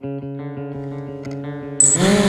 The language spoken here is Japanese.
うん。